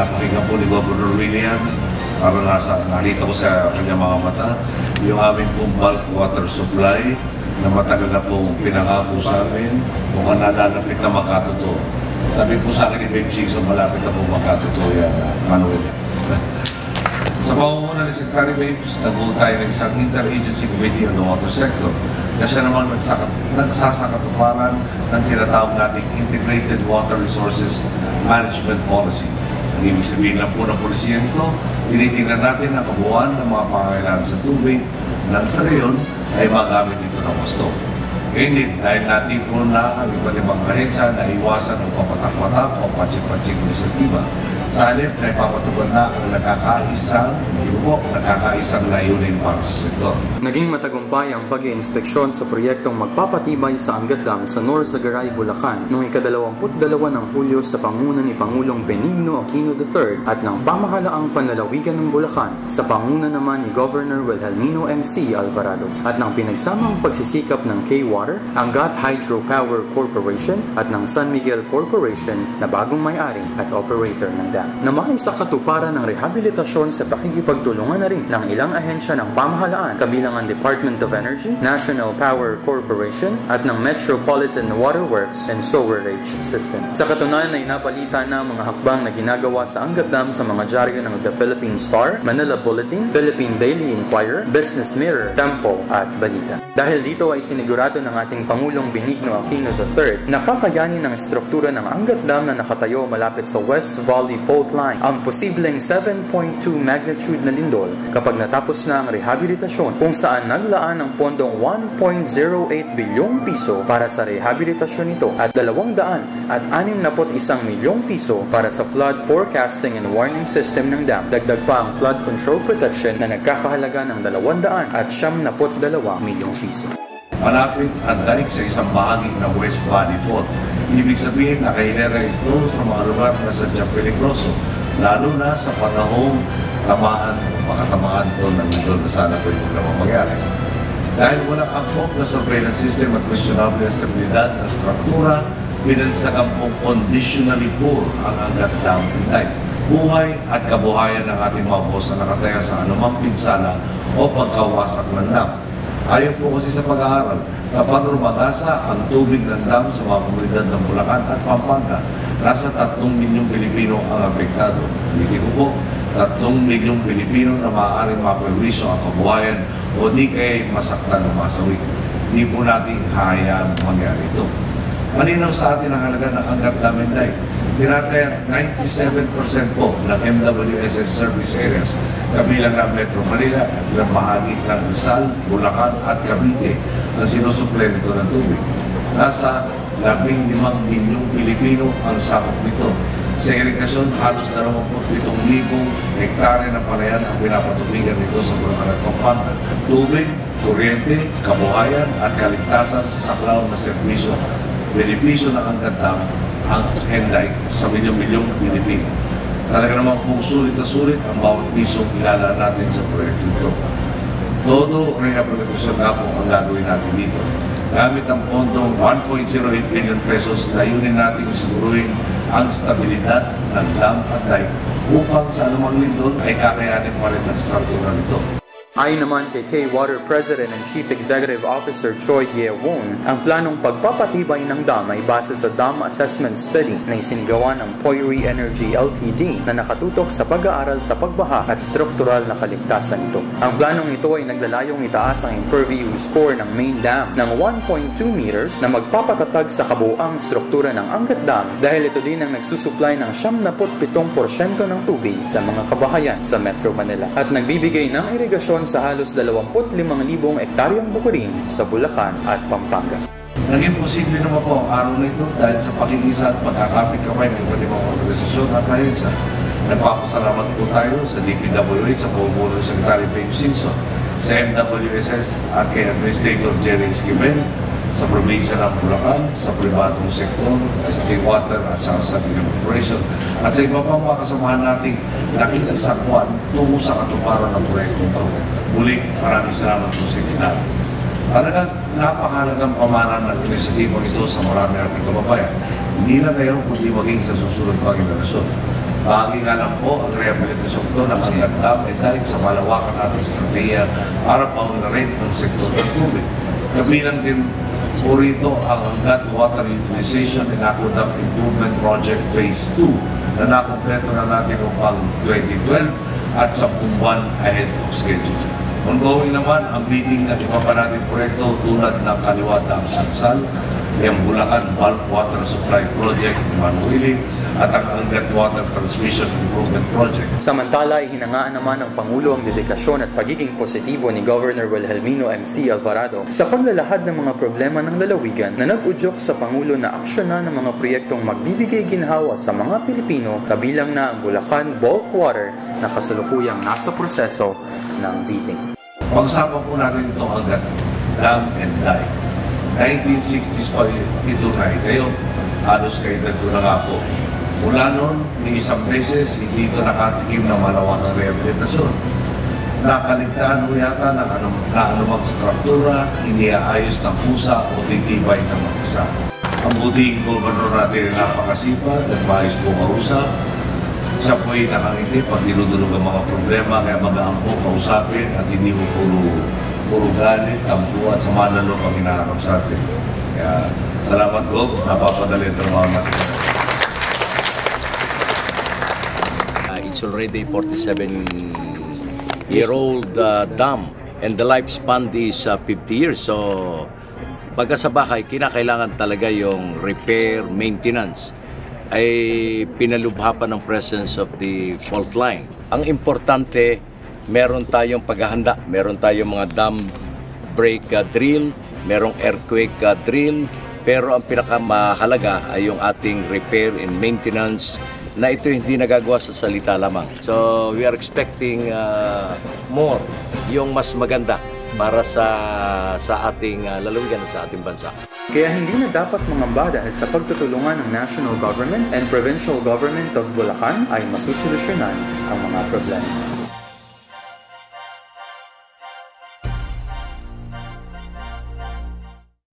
pinapakinggan po ni Governor William para nasa, nakita ko sa kanyang mga mata yung aming pong bulk water supply na matagal na pong pinangako sa amin kung nananapit na makatotoo. Sabi po sa akin ni Babe Chigson, malapit na po makatotoo yan, Manuel. Sa pangunguna ni Secretary Babes, nagbuo tayo ng isang interagency committee on the water sector na siya naman nagsasakatuparan ng tinatawag nating Integrated Water Resources Management Policy. Ang ibig sabihin lang po ng polisiya ito, tinitingnan natin ang kabuuan ng mga pangangailangan sa tubig nang sa gayon ay magamit ito ng gusto. Ngayon din, dahil natin po na ang iba't ibang ahensya na iwasan ng papatak-patak o patsik-patsik inisiatiba, sa halip na ipapatupad na ang nakakaisang, hindi po, nakakaisang layunin para sa sektor. Naging matagumpay ang pag inspeksyon sa proyektong magpapatibay sa Angat Dam sa North Sagaray, Bulacan noong ikadalawamput-dalawa ng Hulyo sa panguna ni Pangulong Benigno Aquino III at ng pamahalaang panlalawigan ng Bulacan sa panguna naman ni Governor Wilhelmino MC Alvarado at ng pinagsamang pagsisikap ng K-Water, Angat Hydropower Corporation at ng San Miguel Corporation na bagong may-ari at operator ng dam na may sa katuparan ng rehabilitasyon sa pakikipagtulungan na rin ng ilang ahensya ng pamahalaan kabilang ang Department of Energy, National Power Corporation at ng Metropolitan Waterworks and Sewerage System. Sa katunayan ay napalitan na mga hakbang na ginagawa sa Angat Dam sa mga dyaryo ng The Philippine Star, Manila Bulletin, Philippine Daily Inquirer, Business Mirror, Tempo at Balita. Dahil dito ay sinigurado ng ating Pangulong Benigno Aquino III na kakayanin ng struktura ng Angat Dam na nakatayo malapit sa West Valley fault line ang posibleng 7.2 magnitude na lindol kapag natapos na ang rehabilitasyon kung saan naglaan ng pondong 1.08 bilyong piso para sa rehabilitasyon nito at 200 at 61 milyong piso para sa flood forecasting and warning system ng dam. Dagdag pa ang flood control protection na nagkakahalaga ng 200 at 72 milyong piso. Malapit ang dike sa isang bahagi ng West Valley Fault. Ibig sabihin, nakahilera ito sa mga lugar na sadyang peligroso, lalo na sa panahong tamaan o makatamaan ito ng lindol na sana yung naman mangyari. Dahil walang angkop na surveillance system at questionable ang stabilidad ng struktura, pinansagan pong conditionally poor ang hanggat dam dike buhay at kabuhayan ng ating mga boss na nakataya sa anumang pinsala o pagkawasak ng dam. Ayon po kasi sa pag-aaral, kapag rumagasa ang tubig ng dam sa mga komunidad ng Bulacan at Pampanga, nasa 3 milyong Pilipino ang apektado. Hindi ko po, 3 milyong Pilipino na maaaring mapawiso ang kabuhayan o di kaya masaktan o masawi. Hindi po natin hayaan mangyari ito. Malinaw sa atin ang halaga ng hanggat namin dahil tinataya 97% po ng MWSS service areas kabilang ng Metro Manila at ilang bahagi ng Rizal, Bulacan at Cavite na sinusuple nito ng tubig. Nasa 15 milyong Pilipino ang sakop nito. Sa irigasyon, halos 27,000 hektare ng palayan ang pinapatubigan nito sa Bulacan at Pampanga. Tubig, kuryente, kabuhayan at kaligtasan sa saklaw na serbisyo. Benepisyo ng dam ang henday sa milyong-milyong Pilipino. Talaga naman kung sulit na sulit ang bawat pisong ilalaan natin sa proyekto ito. Todo rehabilitasyon na po ang gagawin natin dito. Gamit ang pondong 1.08 billion pesos, layunin natin siguruhin ang stabilidad ng dam at dike upang sa anumang lindol ay kakayanin pa rin ang struktura nito. Ayon naman kay K-Water President and Chief Executive Officer Choi Ye-won, ang planong pagpapatibay ng dam ay base sa Dam Assessment Study na isinigawa ng Poiri Energy Ltd na nakatutok sa pag-aaral sa pagbaha at struktural na kaligtasan nito. Ang planong ito ay naglalayong itaas ang impervious score ng main dam ng 1.2 meters na magpapatatag sa kabuuang struktura ng Angat Dam dahil ito din ang nagsusupply ng 77% ng tubig sa mga kabahayan sa Metro Manila at nagbibigay ng irigasyon sa halos 25,000 ektaryang bukurin sa Bulacan at Pampanga. Naging posible naman po ang araw na ito dahil sa pagkikisa at pagkakapit kamay ng iba't ibang organisasyon at ahensya. Nagpapasalamat po tayo sa DPWH sa pumupuno ng Secretary Babe Simpson, sa MWSS at kay Administrator Jerry Esquivel, sa probinsya ng Bulacan, sa pribadong sektor, sa Water at sa Sabigan Corporation, at sa iba pang mga kasamahan nating tungo sa katuparan ng proyekto ito. Muli, maraming salamat po sa inyo. Talagang napakahalagang pamanan ng inisyatibang ito sa marami nating kababayan. Hindi na ngayon, kundi maging sa susunod pang generasyon. Bahagi nga lang po ang rehabilitasyon ko ng Angat Dam ay dahil sa malawakan nating estratehiya para paunlarin ang sektor ng tubig. Kabilang din po rito ang Angat Water Utilization and Aqueduct Improvement Project Phase 2 na nakompleto na natin upang 2012 at sa buwan ahead of schedule. Ongoing naman ang bidding ng iba pa nating proyekto tulad ng Kaliwa Dam Sansal, yung Bulacan Bulk Water Supply Project, Manuili, at ang Angat Water Transmission Improvement Project. Samantala, ihinangaan naman ng Pangulo ang dedikasyon at pagiging positibo ni Governor Wilhelmino MC Alvarado sa paglalahad ng mga problema ng lalawigan na nag-udyok sa Pangulo na aksyonan ng mga proyektong magbibigay ginhawa sa mga Pilipino kabilang na ang Bulacan Bulk Water na kasalukuyang nasa proseso ng bidding. Pag-usapan po natin itong Angat Dam and Dike. 1960s pa ito na itayo. Halos kaedad ko na nga po. Mula noon, ni isang beses, hindi ito nakatikim ng malawak ng rehabilitasyon. Nakaligtaan mo yata ng anum, na anumang struktura, iniaayos ng pusa o titibay ng mag-isa. Ang buting gobernador natin ay napakasipag at maayos po kausap. Siya po ay nakangiti pag dinudulog ang mga problema, kaya magaan po kausapin at hindi po puro, puro galit, tampo at sama na ang hinaharap sa atin. Kaya salamat Gob, napapadali ang trabaho natin. It's already 47 year old uh, dam and the lifespan is uh, 50 years. So pagka sa bahay, kinakailangan talaga yung repair, maintenance. Ay pinalubha pa ng presence of the fault line. Ang importante, meron tayong paghahanda, meron tayong mga dam break uh, drill, merong earthquake uh, drill, pero ang pinakamahalaga ay yung ating repair and maintenance na ito hindi nagagawa sa salita lamang. So we are expecting uh, more, yung mas maganda para sa sa ating uh, lalawigan sa ating bansa. Kaya hindi na dapat mangamba dahil sa pagtutulungan ng national government and provincial government of Bulacan ay masusolusyonan ang mga problema.